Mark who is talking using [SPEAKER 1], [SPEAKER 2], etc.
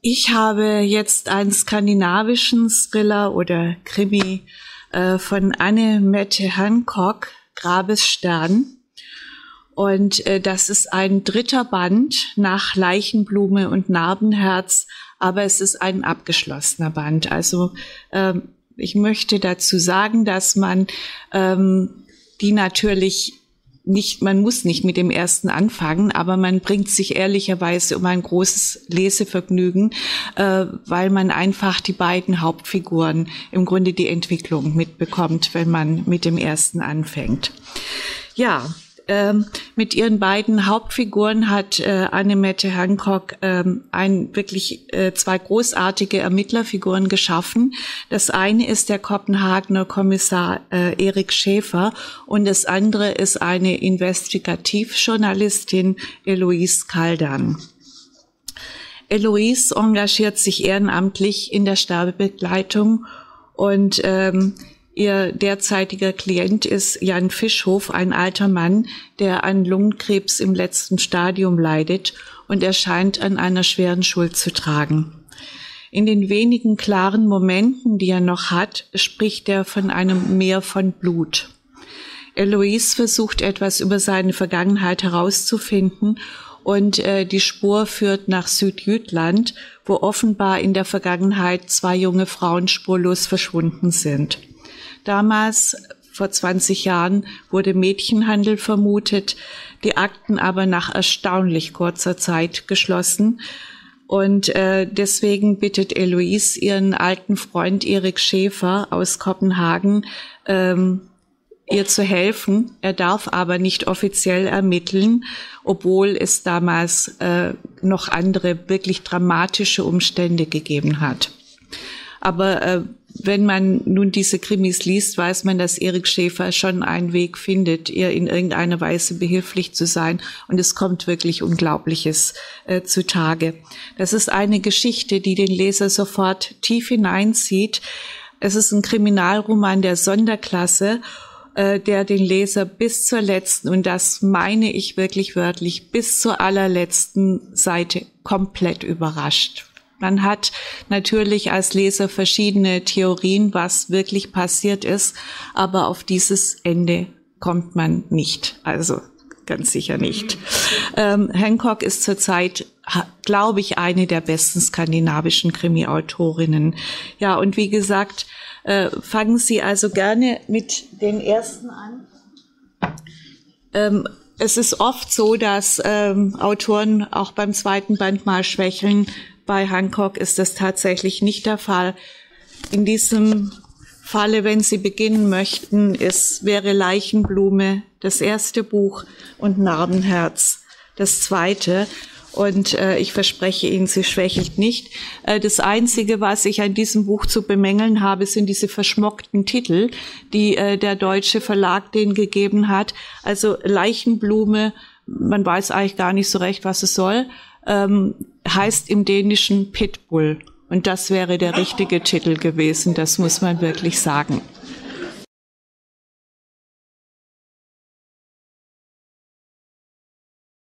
[SPEAKER 1] Ich habe jetzt einen skandinavischen Thriller oder Krimi äh, von Anne Mette Hancock, Grabesstern. Und äh, das ist ein dritter Band nach Leichenblume und Narbenherz, aber es ist ein abgeschlossener Band. Also ähm, ich möchte dazu sagen, dass man ähm, die natürlich nicht, man muss nicht mit dem ersten anfangen, aber man bringt sich ehrlicherweise um ein großes Lesevergnügen, äh, weil man einfach die beiden Hauptfiguren im Grunde die Entwicklung mitbekommt, wenn man mit dem ersten anfängt. Ja, ähm, mit ihren beiden Hauptfiguren hat äh, Annemette Hancock ähm, ein wirklich äh, zwei großartige Ermittlerfiguren geschaffen. Das eine ist der Kopenhagener Kommissar äh, Erik Schäfer und das andere ist eine Investigativjournalistin Eloise Kaldan. Eloise engagiert sich ehrenamtlich in der Sterbebegleitung und ähm, Ihr derzeitiger Klient ist Jan Fischhof, ein alter Mann, der an Lungenkrebs im letzten Stadium leidet und er scheint an einer schweren Schuld zu tragen. In den wenigen klaren Momenten, die er noch hat, spricht er von einem Meer von Blut. Eloise versucht etwas über seine Vergangenheit herauszufinden und äh, die Spur führt nach Südjütland, wo offenbar in der Vergangenheit zwei junge Frauen spurlos verschwunden sind. Damals, vor 20 Jahren, wurde Mädchenhandel vermutet, die Akten aber nach erstaunlich kurzer Zeit geschlossen. Und äh, deswegen bittet Eloise ihren alten Freund Erik Schäfer aus Kopenhagen, ähm, ihr zu helfen. Er darf aber nicht offiziell ermitteln, obwohl es damals äh, noch andere wirklich dramatische Umstände gegeben hat. Aber äh, wenn man nun diese Krimis liest, weiß man, dass Erik Schäfer schon einen Weg findet, ihr in irgendeiner Weise behilflich zu sein. Und es kommt wirklich Unglaubliches äh, zutage. Das ist eine Geschichte, die den Leser sofort tief hineinzieht. Es ist ein Kriminalroman der Sonderklasse äh, der den Leser bis zur letzten, und das meine ich wirklich wörtlich, bis zur allerletzten Seite komplett überrascht. Man hat natürlich als Leser verschiedene Theorien, was wirklich passiert ist, aber auf dieses Ende kommt man nicht. Also ganz sicher nicht. Ähm, Hancock ist zurzeit, glaube ich, eine der besten skandinavischen Krimi-Autorinnen. Ja, und wie gesagt, äh, fangen Sie also gerne mit den ersten an. Ähm, es ist oft so, dass ähm, Autoren auch beim zweiten Band mal schwächeln, bei Hancock ist das tatsächlich nicht der Fall. In diesem Falle, wenn Sie beginnen möchten, es wäre Leichenblume das erste Buch und Narbenherz das zweite. Und äh, ich verspreche Ihnen, sie schwächelt nicht. Äh, das Einzige, was ich an diesem Buch zu bemängeln habe, sind diese verschmockten Titel, die äh, der deutsche Verlag denen gegeben hat. Also Leichenblume, man weiß eigentlich gar nicht so recht, was es soll ähm, heißt im Dänischen Pitbull. Und das wäre der richtige Titel gewesen, das muss man wirklich sagen.